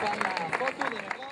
光了，多祝你们